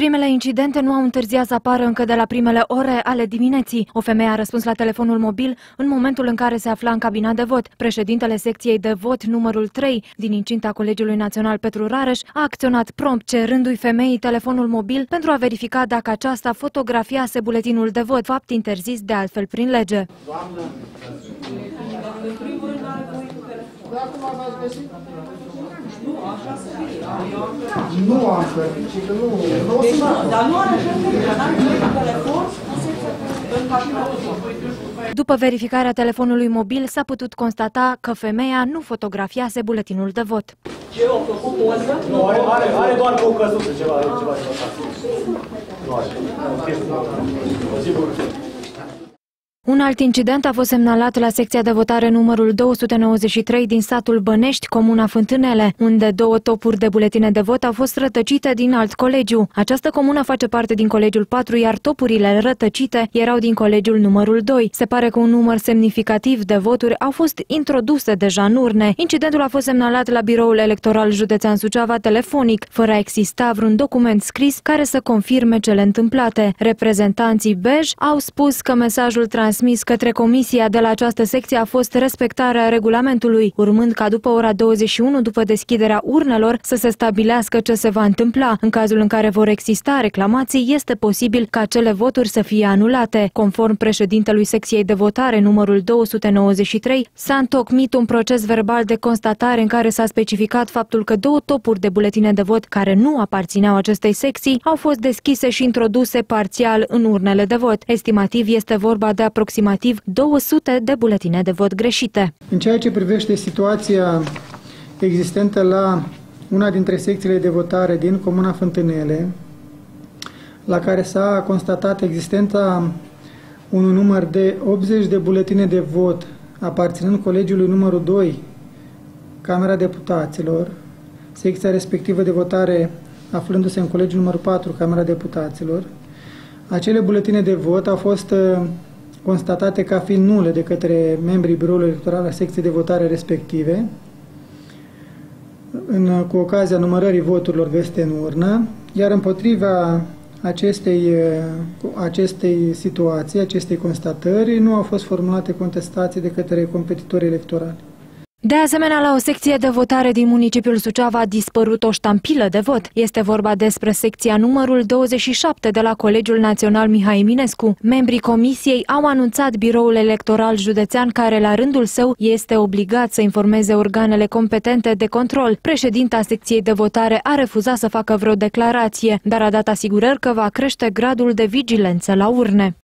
Primele incidente nu au întârziat să apară încă de la primele ore ale dimineții. O femeie a răspuns la telefonul mobil în momentul în care se afla în cabina de vot. Președintele secției de vot numărul 3 din incinta Colegiului Național Petru Rareș a acționat prompt cerându-i femeii telefonul mobil pentru a verifica dacă aceasta fotografiase buletinul de vot, fapt interzis de altfel prin lege. Doamnă, dacă m-ați găsit? Nu am plătit, ci că nu... nu o să Dar nu are telefon în cabina După verificarea telefonului mobil, s-a putut constata că femeia nu fotografiase buletinul de vot. Ce au făcut poză? Nu, are, are, are doar cu o căsuță, ceva, ceva, ceva. Nu are. Sigur. Un alt incident a fost semnalat la secția de votare numărul 293 din satul Bănești, comuna Fântânele, unde două topuri de buletine de vot au fost rătăcite din alt colegiu. Această comună face parte din colegiul 4, iar topurile rătăcite erau din colegiul numărul 2. Se pare că un număr semnificativ de voturi au fost introduse deja în urne. Incidentul a fost semnalat la biroul electoral județean Suceava telefonic, fără a exista vreun document scris care să confirme cele întâmplate. Reprezentanții Bej au spus că mesajul transmis transmis către comisia de la această secție a fost respectarea regulamentului, urmând ca după ora 21, după deschiderea urnelor, să se stabilească ce se va întâmpla. În cazul în care vor exista reclamații, este posibil ca acele voturi să fie anulate. Conform președintelui secției de votare numărul 293, s-a întocmit un proces verbal de constatare în care s-a specificat faptul că două topuri de buletine de vot care nu aparțineau acestei secții au fost deschise și introduse parțial în urnele de vot. Estimativ este vorba de aproximativ aproximativ 200 de buletine de vot greșite. În ceea ce privește situația existentă la una dintre secțiile de votare din Comuna Fântânele, la care s-a constatat existența unui număr de 80 de buletine de vot aparținând colegiului numărul 2, Camera Deputaților, secția respectivă de votare aflându-se în colegiul numărul 4, Camera Deputaților. Acele buletine de vot au fost constatate ca fiind nule de către membrii biroului electoral a secției de votare respective, în, cu ocazia numărării voturilor găsite în urnă, iar împotriva acestei, acestei situații, acestei constatări, nu au fost formulate contestații de către competitorii electorali. De asemenea, la o secție de votare din municipiul Suceava a dispărut o ștampilă de vot. Este vorba despre secția numărul 27 de la Colegiul Național Mihai Eminescu. Membrii comisiei au anunțat biroul electoral județean care la rândul său este obligat să informeze organele competente de control. Președinta secției de votare a refuzat să facă vreo declarație, dar a dat asigurări că va crește gradul de vigilență la urne.